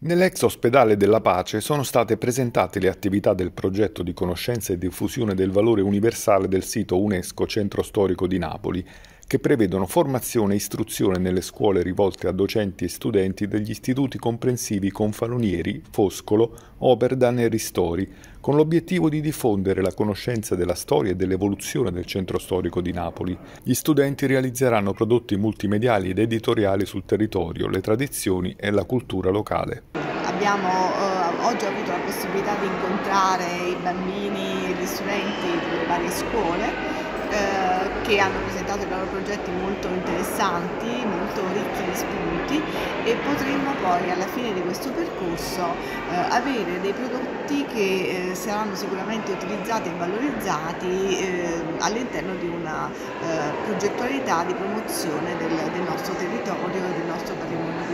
Nell'ex ospedale della pace sono state presentate le attività del progetto di conoscenza e diffusione del valore universale del sito UNESCO Centro Storico di Napoli, che prevedono formazione e istruzione nelle scuole rivolte a docenti e studenti degli istituti comprensivi Confalonieri, Foscolo, Oberdan e Ristori, con l'obiettivo di diffondere la conoscenza della storia e dell'evoluzione del centro storico di Napoli. Gli studenti realizzeranno prodotti multimediali ed editoriali sul territorio, le tradizioni e la cultura locale. Abbiamo eh, oggi avuto la possibilità di incontrare i bambini e gli studenti delle varie scuole eh, che hanno presentato i loro progetti molto interessanti, molto ricchi di spunti e potremmo poi alla fine di questo percorso eh, avere dei prodotti che eh, saranno sicuramente utilizzati e valorizzati eh, all'interno di una eh, progettualità di promozione del, del nostro territorio e del nostro patrimonio.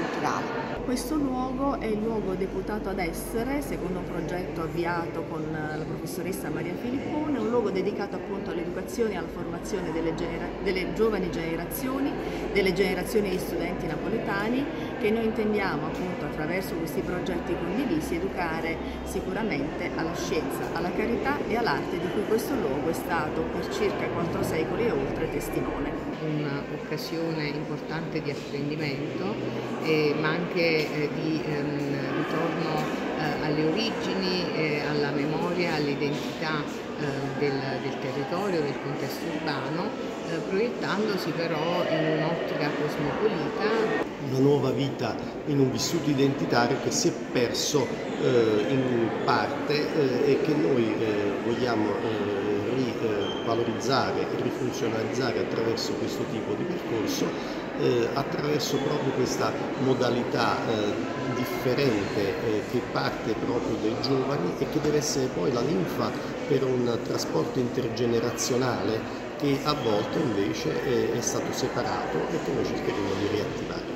Questo luogo è il luogo deputato ad essere, secondo un progetto avviato con la professoressa Maria Filippone, un luogo dedicato appunto all'educazione e alla formazione delle, genera delle, giovani generazioni, delle generazioni di studenti napoletani, che noi intendiamo appunto attraverso questi progetti condivisi educare sicuramente alla scienza, alla carità e all'arte di cui questo luogo è stato per circa quattro secoli e oltre testimone. Un'occasione importante di apprendimento, eh, ma anche eh, di ehm, ritorno eh, alle origini, eh, alla memoria, all'identità eh, del, del, territorio, del contesto urbano, proiettandosi però in un'ottica cosmopolita. Una nuova vita in un vissuto identitario che si è perso eh, in parte e che noi vogliamo rivalorizzare e rifunzionalizzare attraverso questo tipo di percorso, eh, attraverso proprio questa modalità eh, differente eh, che parte proprio dai giovani e che deve essere poi la linfa per un trasporto intergenerazionale che a volte invece è stato separato e che noi cercheremo di riattivare.